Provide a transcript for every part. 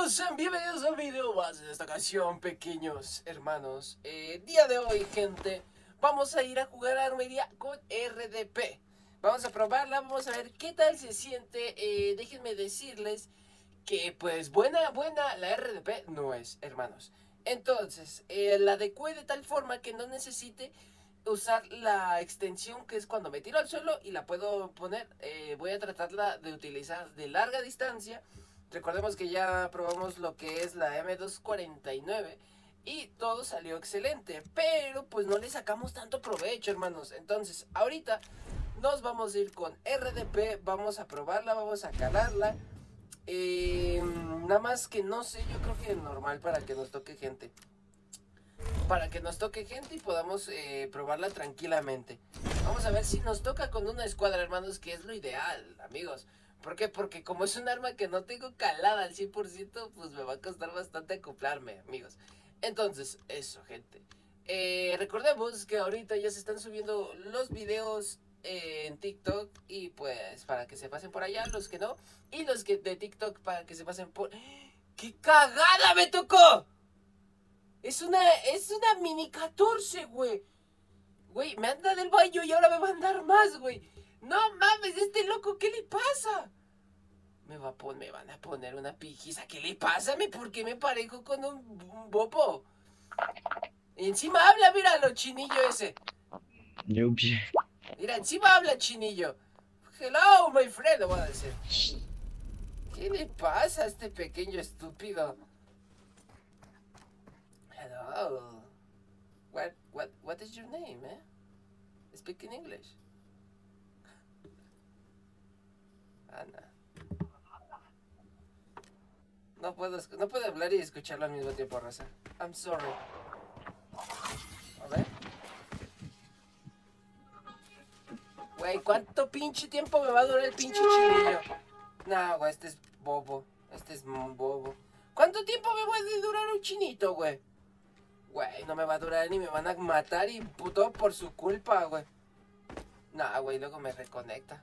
Bienvenidos, sean bienvenidos a un video más de esta ocasión, pequeños hermanos. Eh, día de hoy, gente, vamos a ir a jugar a Armería con RDP. Vamos a probarla, vamos a ver qué tal se siente. Eh, déjenme decirles que, pues, buena, buena, la RDP no es, hermanos. Entonces, eh, la adecué de tal forma que no necesite usar la extensión que es cuando me tiro al suelo y la puedo poner. Eh, voy a tratarla de utilizar de larga distancia. Recordemos que ya probamos lo que es la M249 y todo salió excelente, pero pues no le sacamos tanto provecho, hermanos. Entonces, ahorita nos vamos a ir con RDP, vamos a probarla, vamos a calarla. Eh, nada más que no sé, yo creo que es normal para que nos toque gente para que nos toque gente y podamos eh, probarla tranquilamente. Vamos a ver si nos toca con una escuadra, hermanos, que es lo ideal, amigos. ¿Por qué? Porque como es un arma que no tengo calada al 100%, pues me va a costar bastante acoplarme, amigos. Entonces, eso, gente. Eh, recordemos que ahorita ya se están subiendo los videos eh, en TikTok y pues para que se pasen por allá, los que no. Y los que de TikTok para que se pasen por... ¡Qué cagada me tocó! Es una, es una mini 14, güey. Güey, me anda del baño y ahora me va a andar más, güey. No mames, este loco, ¿qué le pasa? Me, va a poner, me van a poner una pijiza. ¿Qué le pasa? ¿Por qué me parejo con un, bopo? encima habla, mira lo chinillo ese. Mira, encima habla chinillo. Hello, my friend, lo voy a decir. ¿Qué le pasa a este pequeño estúpido? Oh. What, what, what is your name, eh? Speak in English. Ana. No puedo, no puedo hablar y escucharlo al mismo tiempo, Rosa. I'm sorry. A ver. Güey, ¿cuánto pinche tiempo me va a durar el pinche chinillo? No, güey, este es bobo. Este es bobo. ¿Cuánto tiempo me a durar un chinito, güey? Güey, no me va a durar ni me van a matar y puto por su culpa, güey. Nah, güey, luego me reconecta.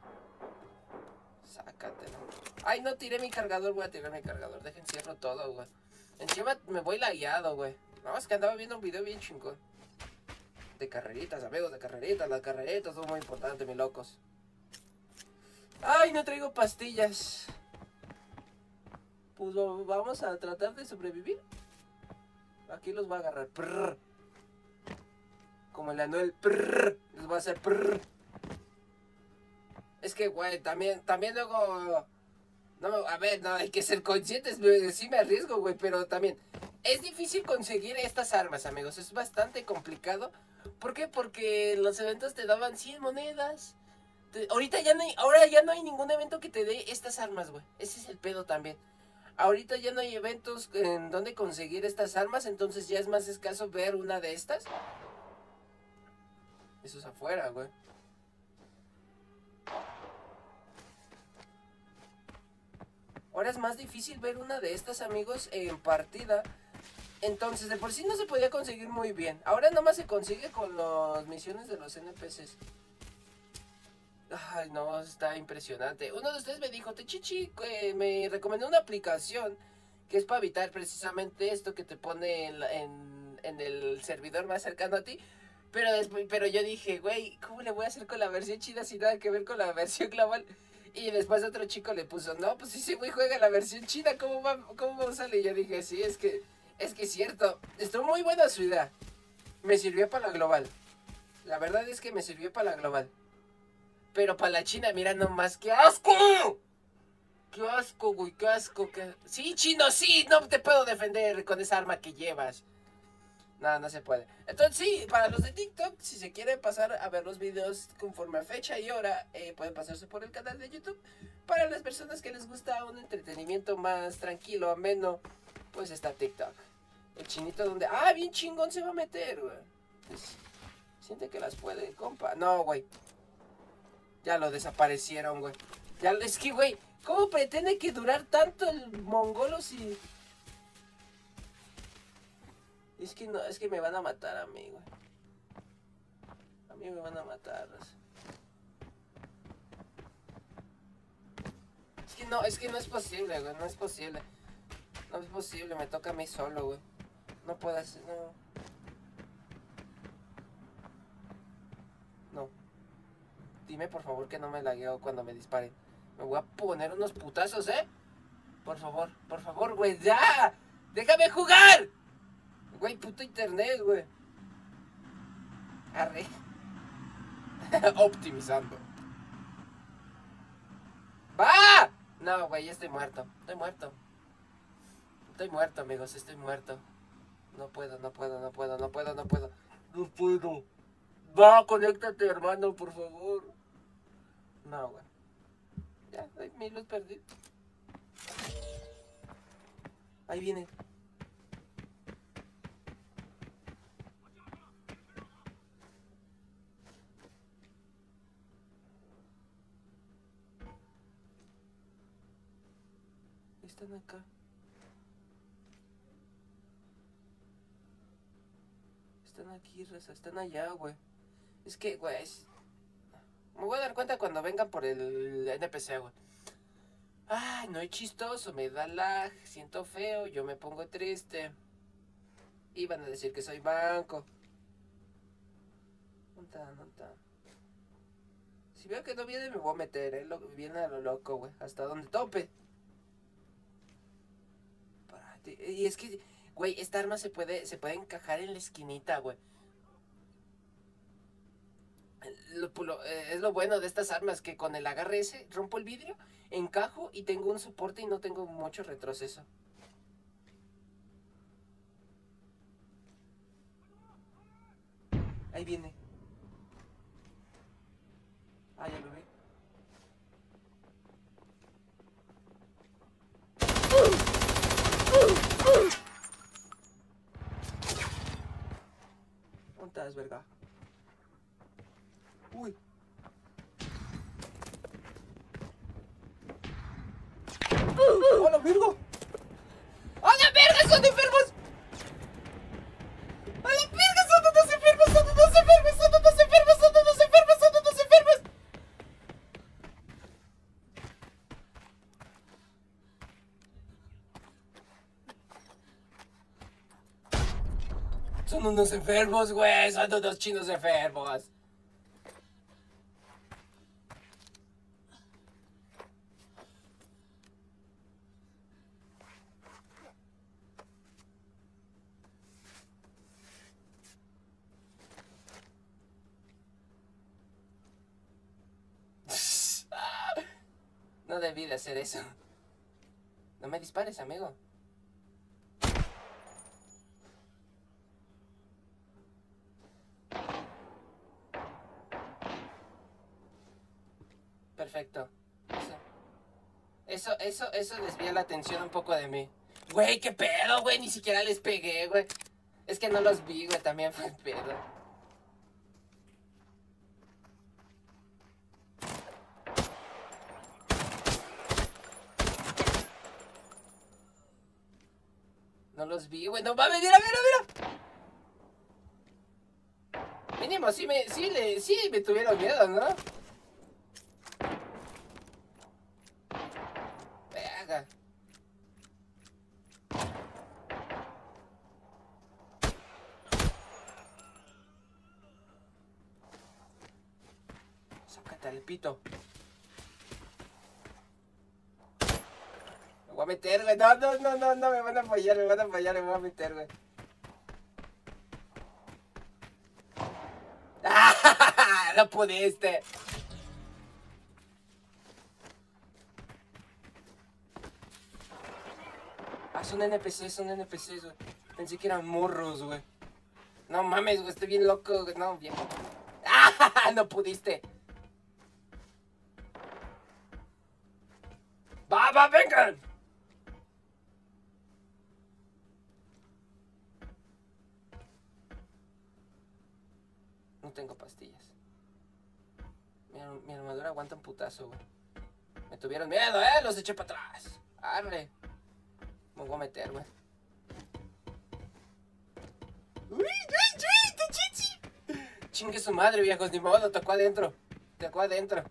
Sácatelo. Ay, no tiré mi cargador, voy a tirar mi cargador. Dejen cierro todo, güey. Encima me voy lagueado, güey. No, es que andaba viendo un video bien chingón. De carreritas, amigos, de carreritas. Las carreritas son muy importantes, mis locos. Ay, no traigo pastillas. Pues vamos a tratar de sobrevivir. Aquí los va a agarrar. Como el Anuel. Les va a hacer. Es que, güey, también, también luego. No, a ver, no, hay que ser conscientes. Sí me arriesgo, güey, pero también. Es difícil conseguir estas armas, amigos. Es bastante complicado. ¿Por qué? Porque los eventos te daban 100 monedas. ahorita ya no hay, ahora ya no hay ningún evento que te dé estas armas, güey. Ese es el pedo también. Ahorita ya no hay eventos en donde conseguir estas armas, entonces ya es más escaso ver una de estas. Eso es afuera, güey. Ahora es más difícil ver una de estas, amigos, en partida. Entonces, de por sí no se podía conseguir muy bien. Ahora nomás se consigue con las misiones de los NPCs. Ay, no, está impresionante. Uno de ustedes me dijo, Techichi, me recomendó una aplicación que es para evitar precisamente esto que te pone en, el servidor más cercano a ti. Pero, pero yo dije, güey, ¿cómo le voy a hacer con la versión china sin nada que ver con la versión global? Y después otro chico le puso, no, pues ese güey juega la versión china, ¿cómo va, cómo va a salir? Y yo dije, sí, es que, es que es cierto. Estuvo muy buena su idea. Me sirvió para la global. La verdad es que me sirvió para la global. Pero para la China, mira nomás, ¡qué asco! ¡Qué asco, güey! ¡Qué asco! Qué... Sí, chino, sí, no te puedo defender con esa arma que llevas. No, no se puede. Entonces, sí, para los de TikTok, si se quieren pasar a ver los videos conforme a fecha y hora, eh, pueden pasarse por el canal de YouTube. Para las personas que les gusta un entretenimiento más tranquilo, ameno, pues está TikTok. El chinito donde... Ah, bien chingón se va a meter, güey. Pues, siente que las puede, compa. No, güey. Ya lo desaparecieron, güey. Ya, es que, güey, ¿cómo pretende que durar tanto el mongolo si... Es que no, es que me van a matar a mí, güey. A mí me van a matar. Es que no, es que no es posible, güey, no es posible. No es posible, me toca a mí solo, güey. No puedo hacer, no. No. Dime por favor que no me lagueo cuando me disparen. Me voy a poner unos putazos, ¿eh? Por favor, por favor, güey, ya. Déjame jugar. Güey, puto internet, güey. Arre. Optimizando. ¡Va! No, güey, ya estoy muerto. Estoy muerto. Estoy muerto, amigos, estoy muerto. No puedo, no puedo, no puedo, no puedo, no puedo. No puedo. Va, conéctate, hermano, por favor. No, güey. Ya, mi luz perdida. Ahí viene. Están acá. Están aquí, Reza. Están allá, güey. Es que, güey, me voy a dar cuenta cuando vengan por el NPC, güey. Ay, no es chistoso, me da lag, siento feo, yo me pongo triste. Iban a decir que soy banco. No no Si veo que no viene, me voy a meter, ¿eh? viene a lo loco, güey. Hasta donde tope. Y es que, güey, esta arma se puede, se puede encajar en la esquinita, güey. Eh, es lo bueno de estas armas, que con el agarre ese rompo el vidrio, encajo y tengo un soporte y no tengo mucho retroceso. Ahí viene. Ah, ya lo vi. ¿Dónde estás, verga? Uy. ¡Hola, Virgo! Unos enfermos, güey. Son unos chinos enfermos. No debí de hacer eso. No me dispares, amigo. Perfecto. Eso, eso, eso, desvía la atención un poco de mí. Güey, qué pedo, güey. Ni siquiera les pegué, güey. Es que no los vi, güey. También fue pedo. No los vi, güey. No mames, mira, mira, mira. Mínimo, sí me, sí, le, sí me tuvieron miedo, ¿no? Al pito. voy a meter, güey. No, no, no, no, no, me van a fallar, me van a fallar, me voy a meter, güey. ¡Ah! No pudiste. Ah, son NPCs, son NPCs, güey. Pensé que eran morros, güey. No mames, güey, estoy bien loco, güey. No, viejo. ¡Ah! No pudiste. ¡Va, va, vengan! tengo pastillas. Mi, armadura aguanta un putazo. Me tuvieron miedo, ¿eh? Los eché para atrás. Arre. Me voy a meter, güey. ¡Uy, uy, uy! Chingue su madre, viejos. Ni modo, tocó adentro. Tocó adentro.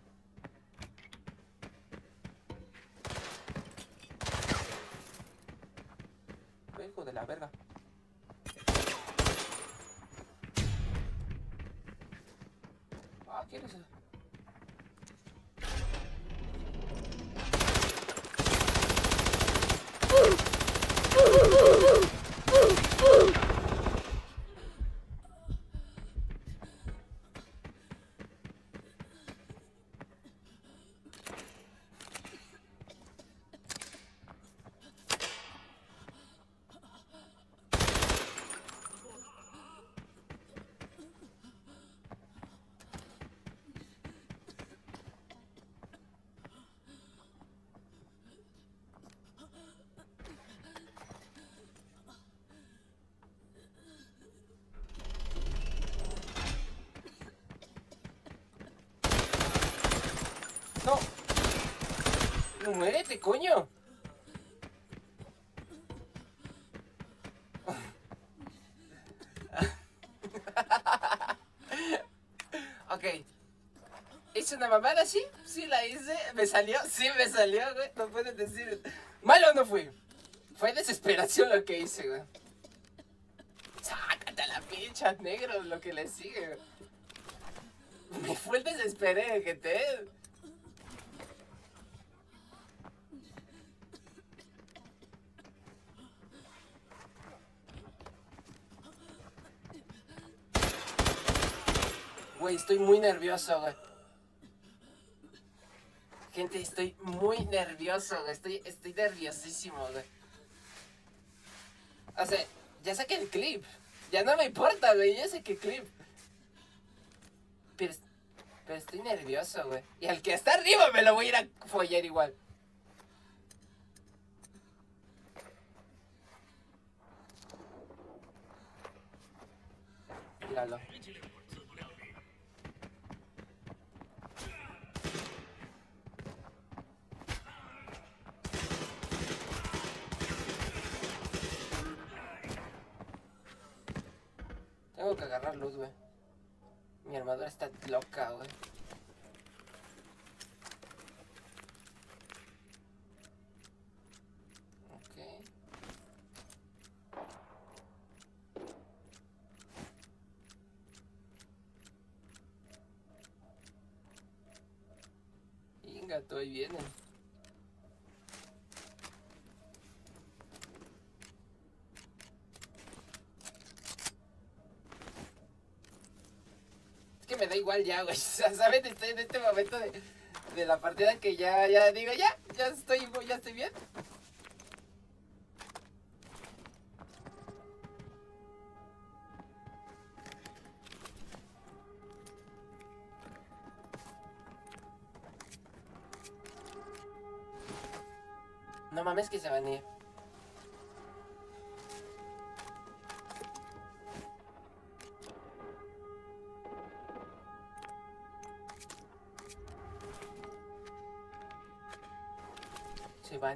No. Muérete, coño. ok. ¿Hice una mamada? Sí, sí la hice. ¿Me salió? Sí, me salió, güey. No puedes decir. Malo no fui. Fue desesperación lo que hice, güey. Sácate a la pincha, negro, lo que le sigue. Me fue el desesperé, gente. Güey, estoy muy nervioso, güey. Gente, estoy muy nervioso, güey. Estoy, estoy nerviosísimo, güey. O sea, ya saqué el clip. Ya no me importa, güey. Ya saqué el clip. Pero, pero estoy nervioso, güey. Y al que está arriba me lo voy a ir a follar igual. Míralo. Tengo que agarrar luz. Mi armadura está loca, güey. Ok. Inga, ahí viene. Es que me da igual ya, güey. O sea, ¿saben? Estoy en este momento de, de la partida que ya, ya digo, ya, ya estoy, ya estoy bien. No mames que se van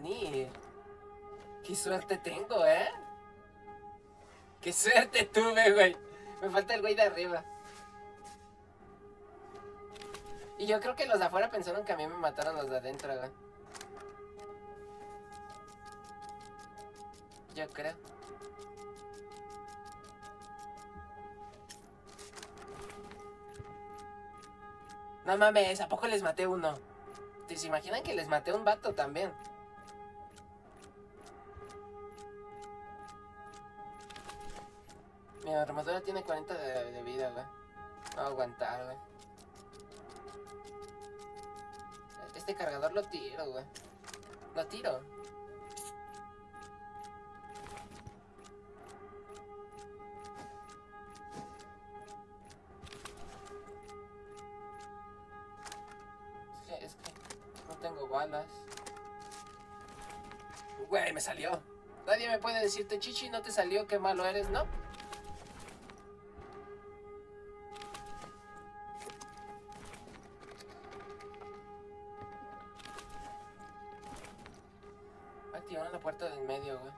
ir. Qué suerte tengo, ¿eh? Qué suerte tuve, güey. Me falta el güey de arriba. Y yo creo que los de afuera pensaron que a mí me mataron los de adentro, güey. Yo creo. No mames, ¿a poco les maté uno? ¿Te imaginan que les maté un vato también? Mi armadura tiene 40 de, vida, güey. No aguantar, güey. Este cargador lo tiro, güey. Lo tiro. Es que, es que no tengo balas. Güey, me salió. Nadie me puede decirte, chichi, no te salió, qué malo eres, ¿no? puerta del medio, güey.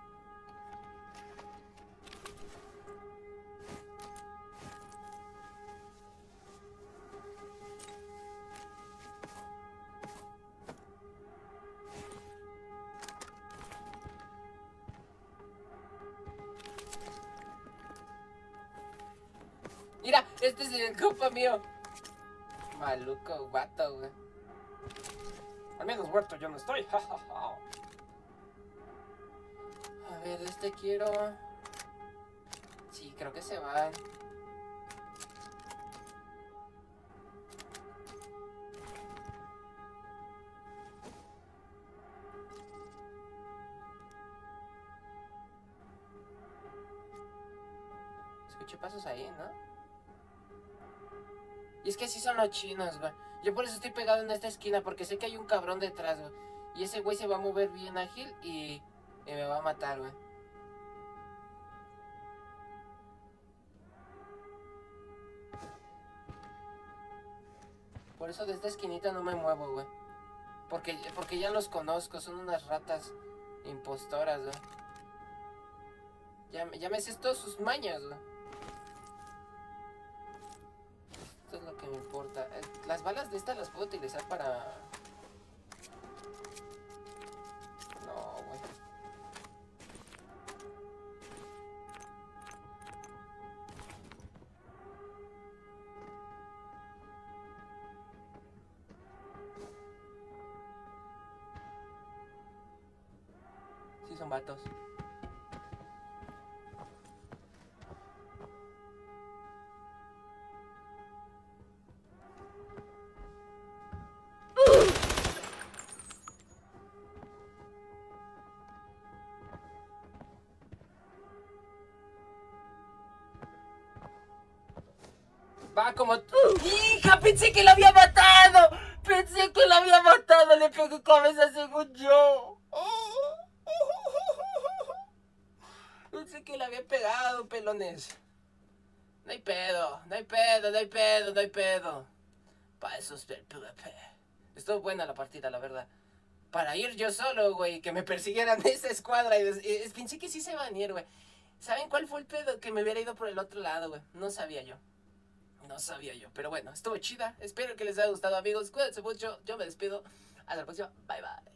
Mira, este es el compa mío. Maluco, guato, güey. Al menos muerto yo no estoy. Ver, este quiero... Sí, creo que se va. Escuché pasos ahí, ¿no? Y es que así son los chinos, güey. Yo por eso estoy pegado en esta esquina, porque sé que hay un cabrón detrás, güey. Y ese güey se va a mover bien ágil y, y me va a matar, güey. Por eso de esta esquinita no me muevo, güey. Porque, porque ya los conozco, son unas ratas impostoras, güey. Ya, ya me sé todos sus mañas, güey. Esto es lo que me importa. Eh, Las balas de estas las puedo utilizar para... son vatos. Va como... ¡Hija! Pensé que la había matado. Pensé que la había matado. Le pegué cabeza según yo. Pensé que la había No hay pedo, no hay pedo, no hay pedo, no hay pedo. Para eso es PvP. Estuvo buena la partida, la verdad. Para ir yo solo, güey, que me persiguieran esa escuadra. Pensé que sí se iban a ir, güey. ¿Saben cuál fue el pedo? Que me hubiera ido por el otro lado, güey. No sabía yo. No sabía yo. Pero bueno, estuvo chida. Espero que les haya gustado, amigos. Cuídense mucho. Yo me despido. Hasta la próxima. Bye, bye.